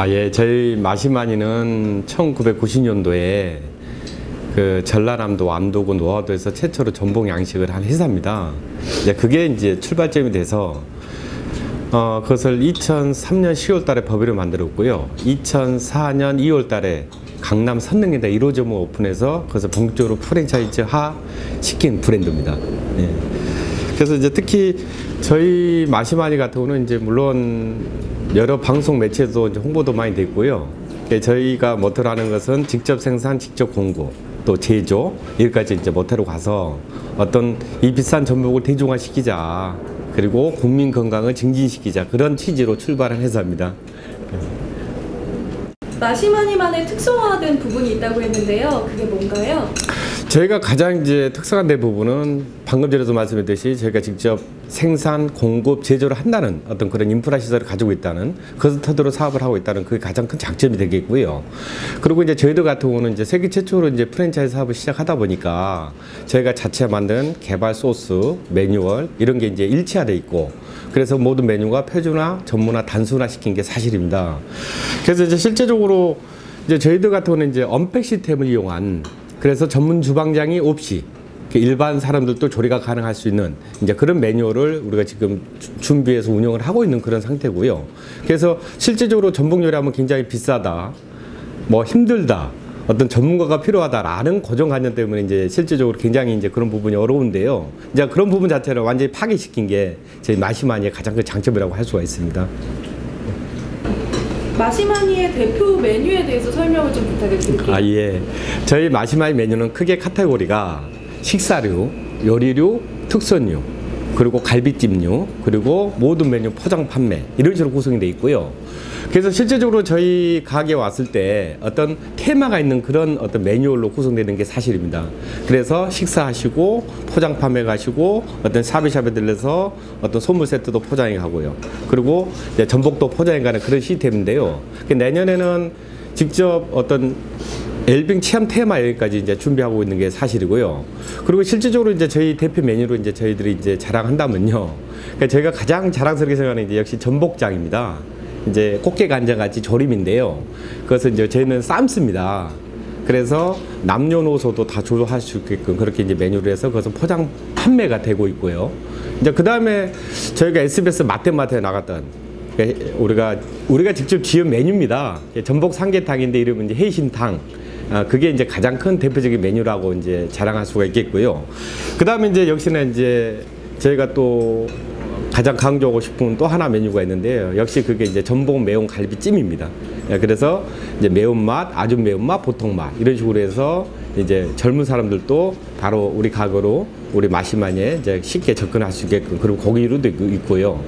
아, 예. 저희 마시마니는 1990년도에 그 전라남도 완도군 노화도에서 최초로 전복 양식을 한 회사입니다. 이제 그게 이제 출발점이 돼서 어, 그것을 2003년 10월 달에 법인을 만들었고요. 2004년 2월 달에 강남 선릉에다 1호점을 오픈해서 그래서 본격적으로 프랜차이즈화 시킨 브랜드입니다. 예. 그래서 이제 특히 저희 마시마니 같은 경우는 이제 물론 여러 방송 매체도 이제 홍보도 많이 됐고요. 예, 저희가 모토로 하는 것은 직접 생산, 직접 공급, 또 제조 여기까지 이제 모토로 가서 어떤 이 비싼 전복을 대중화시키자 그리고 국민 건강을 증진시키자 그런 취지로 출발한 회사입니다. 마시마니만의 특성화된 부분이 있다고 했는데요. 그게 뭔가요? 저희가 가장 이제 특성화 된 부분은 방금 전에도 말씀드렸듯이 저희가 직접 생산, 공급, 제조를 한다는 어떤 그런 인프라 시설을 가지고 있다는 그것을 터대로 사업을 하고 있다는 그게 가장 큰 장점이 되겠고요. 그리고 이제 저희들 같은 경우는 이제 세계 최초로 이제 프랜차이즈 사업을 시작하다 보니까 저희가 자체 만든 개발 소스, 매뉴얼 이런 게 이제 일치화돼 있고 그래서 모든 메뉴가 표준화, 전문화, 단순화 시킨 게 사실입니다. 그래서 이제 실제적으로 이제 저희들 같은 경우는 이제 언팩 시스템을 이용한 그래서 전문 주방장이 없이 일반 사람들도 조리가 가능할 수 있는 이제 그런 매뉴얼을 우리가 지금 주- 준비해서 운영을 하고 있는 그런 상태고요. 그래서 실제적으로 전복 요리하면 굉장히 비싸다, 뭐 힘들다, 어떤 전문가가 필요하다라는 고정관념 때문에 이제 실제적으로 굉장히 이제 그런 부분이 어려운데요. 이제 그런 부분 자체를 완전히 파괴시킨 게 저희 마시마니의 가장 큰 장점이라고 할 수가 있습니다. 마시마니의 대표 메뉴에 대해서 설명을 좀 부탁드릴게요. 아, 예. 저희 마시마이 메뉴는 크게 카테고리가 식사류, 요리류, 특선류, 그리고 갈비찜류, 그리고 모든 메뉴 포장 판매 이런 식으로 구성이 돼 있고요. 그래서 실제적으로 저희 가게에 왔을 때 어떤 테마가 있는 그런 어떤 매뉴얼로 구성되는 게 사실입니다. 그래서 식사하시고 포장 판매 가시고 어떤 샤브샵에 들려서 어떤 선물 세트도 포장해 가고요. 그리고 전복도 포장해 가는 그런 시스템인데요. 그 내년에는 직접 어떤 엘빙 체험 테마 여기까지 이제 준비하고 있는 게 사실이고요. 그리고 실질적으로 이제 저희 대표 메뉴로 이제 저희들이 이제 자랑한다면요. 그러니까 저희가 가장 자랑스럽게 생각하는 게 역시 전복장입니다. 이제 꽃게 간장 같이 조림인데요. 그것을 이제 저희는 삶습니다. 그래서 남녀노소도 다 조절할 수 있게끔 그렇게 이제 메뉴를 해서 그것을 포장 판매가 되고 있고요. 이제 그 다음에 저희가 SBS 마테마트에 나갔던 우리가 우리가 직접 지은 메뉴입니다. 전복 삼계탕인데 이름은 이제 해신탕. 아, 그게 이제 가장 큰 대표적인 메뉴라고 이제 자랑할 수가 있겠고요. 그 다음에 이제 역시나 이제 저희가 또 가장 강조하고 싶은 또 하나 메뉴가 있는데요. 역시 그게 이제 전복 매운 갈비찜입니다. 예, 그래서 이제 매운맛, 아주 매운맛, 보통맛 이런 식으로 해서 이제 젊은 사람들도 바로 우리 가게로 우리 마시마니에 이제 쉽게 접근할 수 있게끔 그리고 고기로도 있고- 있고요.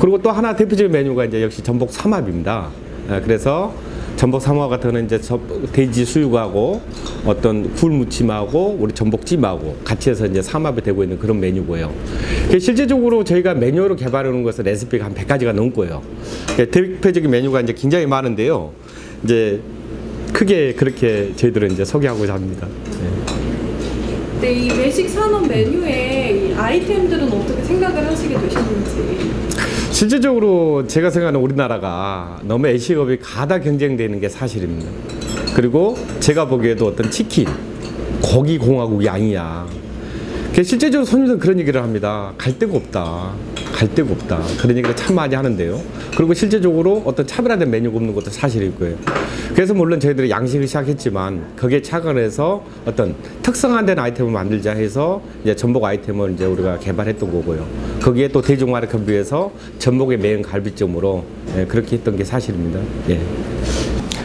그리고 또 하나 대표적인 메뉴가 이제 역시 전복 삼합입니다. 예, 그래서 전복 삼합 같은 거는 이제 저- 돼지 수육하고 어떤 굴 무침하고 우리 전복찜하고 같이 해서 이제 삼합이 되고 있는 그런 메뉴고요. 그 실제적으로 저희가 메뉴로 놓은 것은 레시피가 한 100가지가 넘고요. 그 대표적인 메뉴가 이제 굉장히 많은데요. 이제 크게 그렇게 저희들은 이제 소개하고자 합니다. 예. 네, 이 외식 산업 메뉴에 이 아이템들은 어떻게 생각을 하시게 되셨는지. 실질적으로 제가 생각하는 우리나라가 너무 애식업이 가다 경쟁되는 게 사실입니다. 그리고 제가 보기에도 어떤 치킨, 고기 공화국이 아니냐. 그 실제적으로 손님들은 그런 얘기를 합니다. 갈 데가 없다. 갈 데가 없다. 그런 얘기를 참 많이 하는데요. 그리고 실제적으로 어떤 차별화된 메뉴가 없는 것도 사실일 거예요. 그래서 물론 저희들이 양식을 시작했지만 거기에 착안해서 어떤 특성화된 아이템을 만들자 해서 이제 전복 아이템을 이제 우리가 개발했던 거고요. 거기에 또 대중화를 위해서 전복의 매운 갈비점으로 예, 그렇게 했던 게 사실입니다. 예.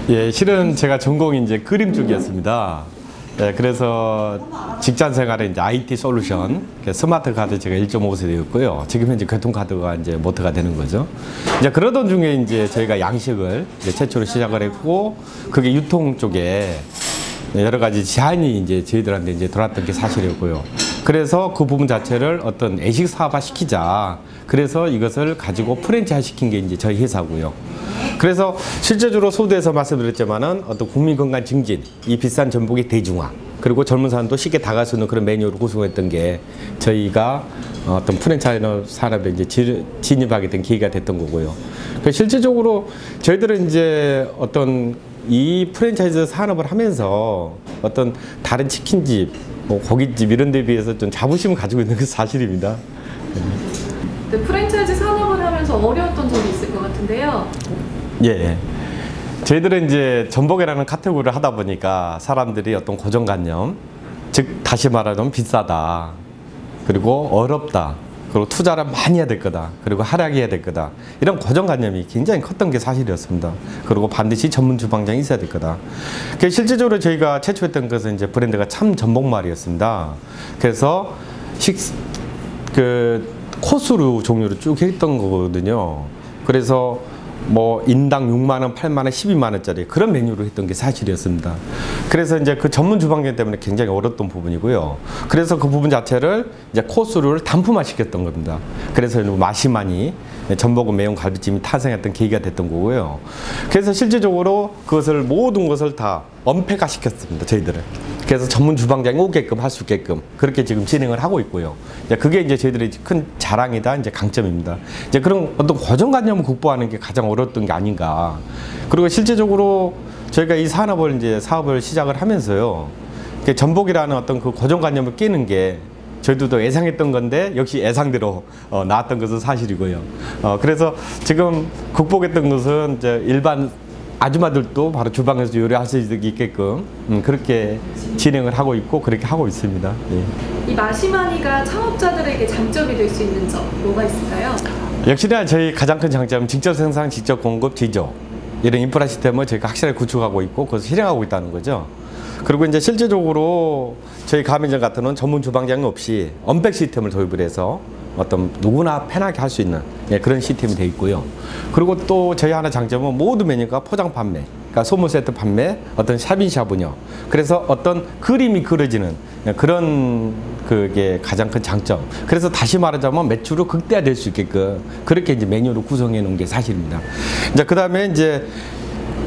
예, 실은 제가 전공이 이제 그림 쪽이었습니다. 예, 그래서 직장 생활에 이제 IT 솔루션, 그 스마트 카드 제가 1.5세 되었고요. 지금 현재 교통카드가 이제 모터가 되는 거죠. 이제 그러던 중에 이제 저희가 양식을 이제 최초로 시작을 했고, 그게 유통 쪽에 여러 가지 제한이 이제 저희들한테 이제 들어왔던 게 사실이었고요. 그래서 그 부분 자체를 어떤 애식 사업화 시키자. 그래서 이것을 가지고 프랜차이즈 시킨 게 이제 저희 회사고요. 그래서 실제적으로 소두에서 말씀드렸지만은 어떤 국민 건강 증진, 이 비싼 전복의 대중화, 그리고 젊은 사람도 쉽게 다가갈 수 있는 그런 메뉴를 구성했던 게 저희가 어떤 프랜차이즈 산업에 이제 지- 진입하게 된 계기가 됐던 거고요. 그 실질적으로 저희들은 이제 어떤 이 프랜차이즈 산업을 하면서 어떤 다른 치킨집, 뭐 고깃집 이런 데 비해서 좀 자부심을 가지고 있는 게 사실입니다. 네, 프랜차이즈 산업을 하면서 어려웠던 점이 있을 것 같은데요. 예. 저희들은 이제 전복이라는 카테고리를 하다 보니까 사람들이 어떤 고정관념, 즉 다시 말하자면 비싸다, 그리고 어렵다, 그리고 투자를 많이 해야 될 거다, 그리고 하락해야 될 거다 이런 고정관념이 굉장히 컸던 게 사실이었습니다. 그리고 반드시 전문 주방장이 있어야 될 거다. 그 실질적으로 저희가 최초했던 것은 이제 브랜드가 참 전복말이었습니다. 그래서 식 그 코스로 종류를 쭉 했던 거거든요. 그래서 뭐 인당 6만 원, 8만 원, 12만 원짜리 그런 메뉴로 했던 게 사실이었습니다. 그래서 이제 그 전문 주방장 때문에 굉장히 어렵던 부분이고요. 그래서 그 부분 자체를 이제 코스를 단품화 시켰던 겁니다. 그래서 맛이 많이 전복은 매운 갈비찜이 탄생했던 계기가 됐던 거고요. 그래서 실질적으로 그것을 모든 것을 다 엄폐가 시켰습니다. 저희들은. 그래서 전문 주방장이 오게끔 할 수 있게끔 그렇게 지금 진행을 하고 있고요. 이제 그게 이제 저희들의 큰 자랑이다, 이제 강점입니다. 이제 그런 어떤 고정관념을 극복하는 게 가장 어려웠던 게 아닌가. 그리고 실제적으로 저희가 이 산업을 이제 사업을 시작을 하면서요. 전복이라는 어떤 그 고정관념을 깨는 게 저희들도 예상했던 건데 역시 예상대로 어, 나왔던 것은 사실이고요. 어, 그래서 지금 극복했던 것은 이제 일반 아줌마들도 바로 주방에서 요리할 수 있게끔 음, 그렇게 진행을 하고 있고 그렇게 하고 있습니다. 예. 이 마시마니가 창업자들에게 장점이 될 수 있는 점 뭐가 있을까요? 역시나 저희 가장 큰 장점은 직접 생산, 직접 공급, 지조 이런 인프라 시스템을 저희가 확실하게 구축하고 있고 그것을 실행하고 있다는 거죠. 그리고 이제 실제적으로 저희 가맹점 같은 경우는 전문 주방장이 없이 언백 시스템을 도입을 해서 어떤 누구나 편하게 할 수 있는 예, 그런 시스템이 되어 있고요. 그리고 또 저희 하나 장점은 모든 메뉴가 포장 판매, 그러니까 소물 세트 판매, 어떤 샵인샵 운영. 그래서 어떤 그림이 그려지는 예, 그런 그게 가장 큰 장점. 그래서 다시 말하자면 매출을 극대화될 수 있게끔 그렇게 이제 메뉴를 구성해 놓은 게 사실입니다. 이제 그 다음에 이제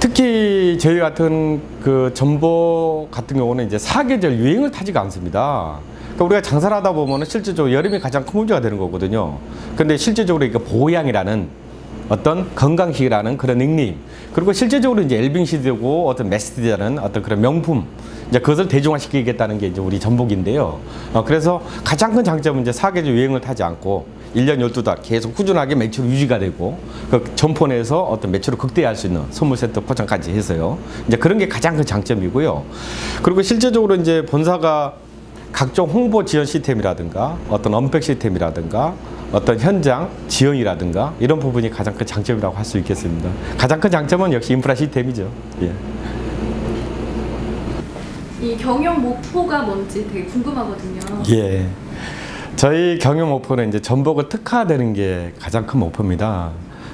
특히 저희 같은 그 전복 같은 경우는 이제 사계절 유행을 타지가 않습니다. 그러니까 우리가 장사를 하다 보면은 실질적으로 여름이 가장 큰 문제가 되는 거거든요. 근데 실제적으로 이게 보양이라는 어떤 건강식이라는 그런 닉네임 그리고 실제적으로 이제 엘빙 시대고 어떤 메시지라는 어떤 그런 명품 이제 그것을 대중화시키겠다는 게 이제 우리 전복인데요. 어, 그래서 가장 큰 장점은 이제 사계절 유행을 타지 않고 1년 12달 계속 꾸준하게 매출 유지가 되고 그 점포 내에서 어떤 매출을 극대화할 수 있는 선물 세트 포장까지 해서요. 이제 그런 게 가장 큰 장점이고요. 그리고 실제적으로 이제 본사가 각종 홍보 지원 시스템이라든가 어떤 언백 시스템이라든가 어떤 현장 지원이라든가 이런 부분이 가장 큰 장점이라고 할 수 있겠습니다. 가장 큰 장점은 역시 인프라 시스템이죠. 예. 이 경영 목표가 뭔지 되게 궁금하거든요. 예. 저희 경영 목표는 이제 전복을 특화되는 게 가장 큰 목표입니다.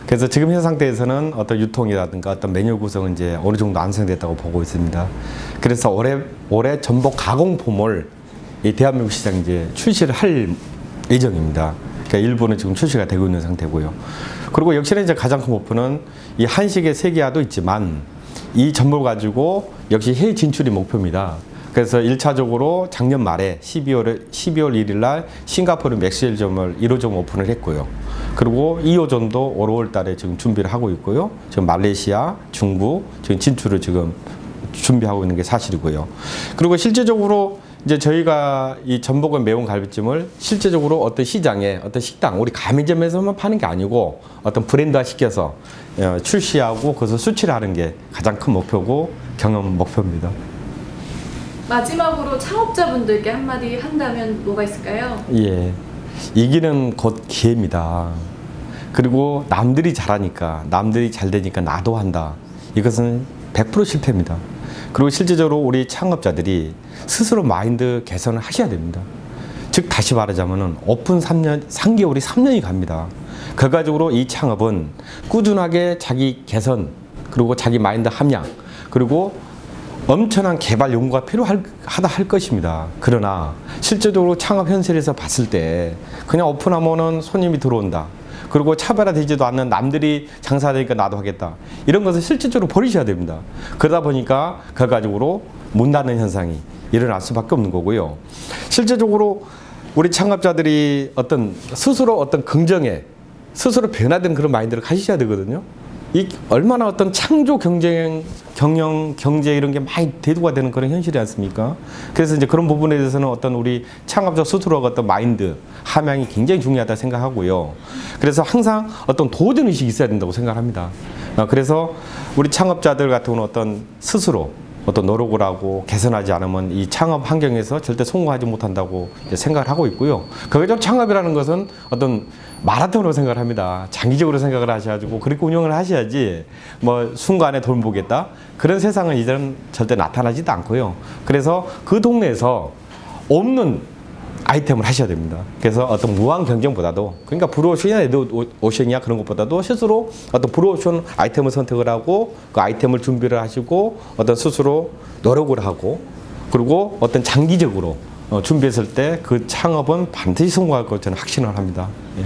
그래서 지금 현 상태에서는 어떤 유통이라든가 어떤 메뉴 구성은 이제 어느 정도 완성됐다고 보고 있습니다. 그래서 올해 올해 전복 가공품을 이 대한민국 시장 이제 출시를 할 예정입니다. 그러니까 일부는 지금 출시가 되고 있는 상태고요. 그리고 역시나 이제 가장 큰 목표는 이 한식의 세계화도 있지만 이 전복을 가지고 역시 해외 진출이 목표입니다. 그래서 1차적으로 작년 말에 12월에 12월 1일 날 싱가포르 맥스웰점을 1호점 오픈을 했고요. 그리고 2호점도 5월 달에 지금 준비를 하고 있고요. 지금 말레이시아, 중국 지금 진출을 지금 준비하고 있는 게 사실이고요. 그리고 실제적으로 이제 저희가 이 전복은 매운 갈비찜을 실제적으로 어떤 시장에 어떤 식당 우리 가맹점에서만 파는 게 아니고 어떤 브랜드화 시켜서 어, 출시하고 그것을 수출을 하는 게 가장 큰 목표고 경험 목표입니다. 마지막으로 창업자분들께 한마디 한다면 뭐가 있을까요? 예. 이기는 곧 기회입니다. 그리고 남들이 잘하니까, 남들이 잘 되니까 나도 한다. 이것은 100% 실패입니다. 그리고 실제적으로 우리 창업자들이 스스로 마인드 개선을 하셔야 됩니다. 즉, 다시 말하자면은 오픈 3년, 3개월이 3년이 갑니다. 결과적으로 이 창업은 꾸준하게 자기 개선, 그리고 자기 마인드 함양, 그리고 엄청난 개발 연구가 필요하다 할 것입니다. 그러나 실제적으로 창업 현실에서 봤을 때 그냥 오픈하면은 손님이 들어온다. 그리고 차별화되지도 않는 남들이 장사되니까 나도 하겠다. 이런 것을 실질적으로 버리셔야 됩니다. 그러다 보니까 결과적으로 문 닫는 현상이 일어날 수밖에 없는 거고요. 실제적으로 우리 창업자들이 어떤 스스로 어떤 긍정에 스스로 변화된 그런 마인드를 가지셔야 되거든요. 이 얼마나 어떤 창조 경쟁, 경영, 경제 이런 게 많이 대두가 되는 그런 현실이 않습니까? 그래서 이제 그런 부분에 대해서는 어떤 우리 창업자 스스로가 어떤 마인드, 함양이 굉장히 중요하다 생각하고요. 그래서 항상 어떤 도전 의식이 있어야 된다고 생각합니다. 어, 그래서 우리 창업자들 같은 어떤 스스로 어떤 노력을 하고 개선하지 않으면 이 창업 환경에서 절대 성공하지 못한다고 생각을 하고 있고요. 그게 창업이라는 것은 어떤 마라톤으로 생각을 합니다. 장기적으로 생각을 하셔가지고 그렇게 운영을 하셔야지 뭐 순간에 돈 보겠다 그런 세상은 이제는 절대 나타나지도 않고요. 그래서 그 동네에서 없는 아이템을 하셔야 됩니다. 그래서 어떤 무한 경쟁보다도 그러니까 브루오션이나 레드오션이야 그런 것보다도 스스로 어떤 브루오션 아이템을 선택을 하고 그 아이템을 준비를 하시고 어떤 스스로 노력을 하고 그리고 어떤 장기적으로 어, 준비했을 때 그 창업은 반드시 성공할 것 저는 확신을 합니다. 예.